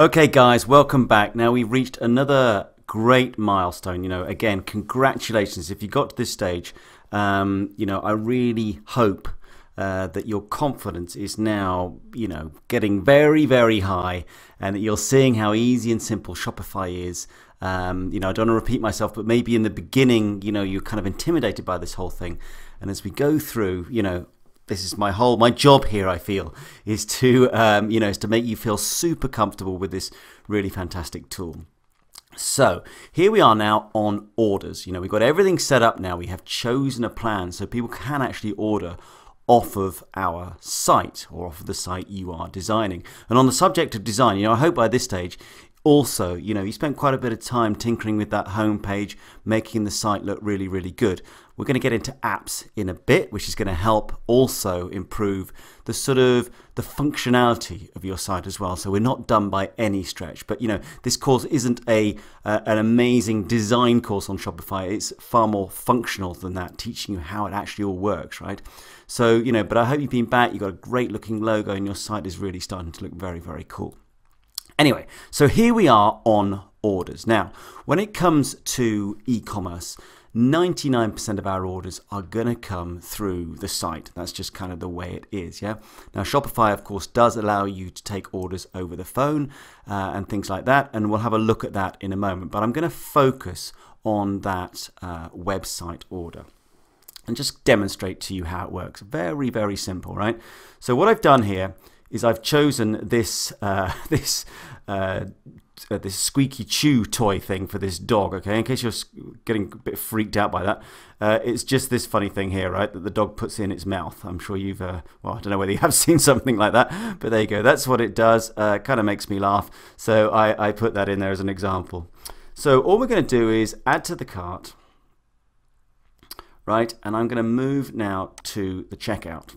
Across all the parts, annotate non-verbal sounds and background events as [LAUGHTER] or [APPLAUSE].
Okay, guys, welcome back. Now we've reached another great milestone. You know, again, congratulations if you got to this stage. Um, you know, I really hope uh, that your confidence is now, you know, getting very, very high, and that you're seeing how easy and simple Shopify is. Um, you know, I don't want to repeat myself, but maybe in the beginning, you know, you're kind of intimidated by this whole thing, and as we go through, you know, this is my whole my job here i feel is to um, you know is to make you feel super comfortable with this really fantastic tool. So here we are now on orders. You know we've got everything set up now. We have chosen a plan so people can actually order off of our site or off of the site you are designing. And on the subject of design you know i hope by this stage also, you know, you spent quite a bit of time tinkering with that home page, making the site look really, really good. We're going to get into apps in a bit, which is going to help also improve the sort of the functionality of your site as well. So we're not done by any stretch. But you know, this course isn't a uh, an amazing design course on Shopify. It's far more functional than that, teaching you how it actually all works, right? So you know, but I hope you've been back. You've got a great looking logo, and your site is really starting to look very, very cool. Anyway, so here we are on orders. Now, when it comes to e-commerce, 99% of our orders are going to come through the site. That's just kind of the way it is, yeah? Now, Shopify, of course, does allow you to take orders over the phone uh, and things like that, and we'll have a look at that in a moment. But I'm going to focus on that uh, website order and just demonstrate to you how it works. Very, very simple, right? So what I've done here is I've chosen this uh, [LAUGHS] this uh, uh, this squeaky chew toy thing for this dog. Okay, in case you're getting a bit freaked out by that, uh, it's just this funny thing here, right? That the dog puts in its mouth. I'm sure you've uh, well, I don't know whether you have [LAUGHS] seen something like that, but there you go. That's what it does. Uh, kind of makes me laugh, so I, I put that in there as an example. So all we're going to do is add to the cart, right? And I'm going to move now to the checkout.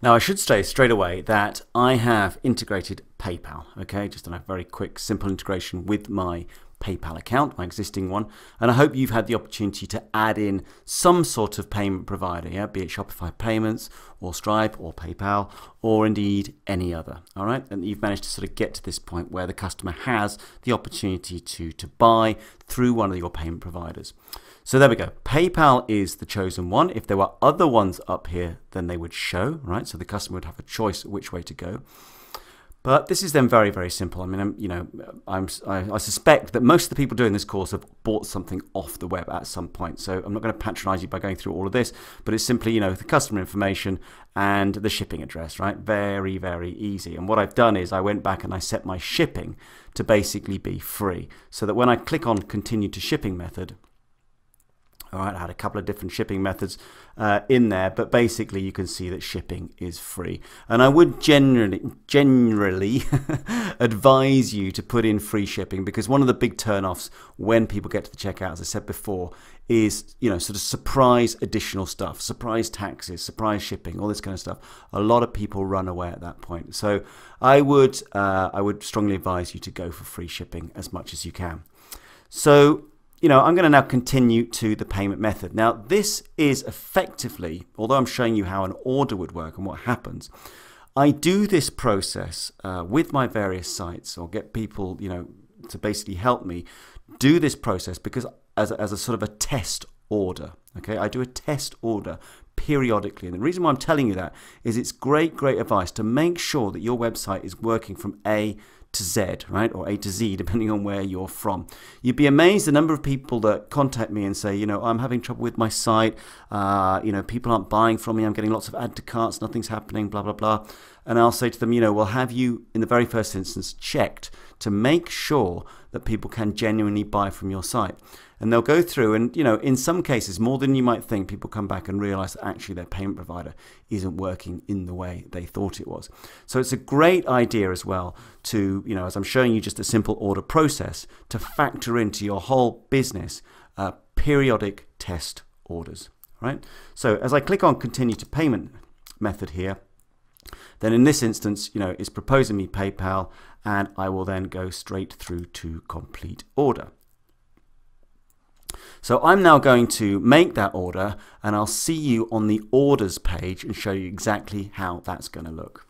Now I should say straight away that I have integrated PayPal, okay, just a very quick simple integration with my PayPal account, my existing one, and I hope you've had the opportunity to add in some sort of payment provider, yeah, be it Shopify Payments or Stripe or PayPal or indeed any other, all right, and you've managed to sort of get to this point where the customer has the opportunity to, to buy through one of your payment providers. So there we go. PayPal is the chosen one. If there were other ones up here, then they would show, right? So the customer would have a choice which way to go. But this is then very, very simple. I mean, I'm, you know, I'm, I, I, suspect that most of the people doing this course have bought something off the web at some point. So I'm not going to patronize you by going through all of this, but it's simply, you know, the customer information and the shipping address, right? Very, very easy. And what I've done is I went back and I set my shipping to basically be free so that when I click on continue to shipping method, all right, I had a couple of different shipping methods uh, in there, but basically you can see that shipping is free. And I would generally generally [LAUGHS] advise you to put in free shipping because one of the big turnoffs when people get to the checkout, as I said before, is you know sort of surprise additional stuff, surprise taxes, surprise shipping, all this kind of stuff. A lot of people run away at that point. So I would uh, I would strongly advise you to go for free shipping as much as you can. So you know, I'm going to now continue to the payment method. Now, this is effectively, although I'm showing you how an order would work and what happens, I do this process uh, with my various sites or get people, you know, to basically help me do this process because as a, as a sort of a test order, okay, I do a test order periodically. And the reason why I'm telling you that is it's great, great advice to make sure that your website is working from A to Z, right? Or A to Z, [LAUGHS] depending on where you're from. You'd be amazed the number of people that contact me and say, you know, I'm having trouble with my site. Uh, you know, people aren't buying from me. I'm getting lots of add to carts. Nothing's happening, blah, blah, blah. And I'll say to them, you know, well, have you, in the very first instance, checked to make sure that people can genuinely buy from your site? and they'll go through and you know in some cases more than you might think people come back and realize that actually their payment provider isn't working in the way they thought it was so it's a great idea as well to you know as i'm showing you just a simple order process to factor into your whole business uh, periodic test orders right so as i click on continue to payment method here then in this instance you know it's proposing me paypal and i will then go straight through to complete order so I'm now going to make that order and I'll see you on the orders page and show you exactly how that's going to look.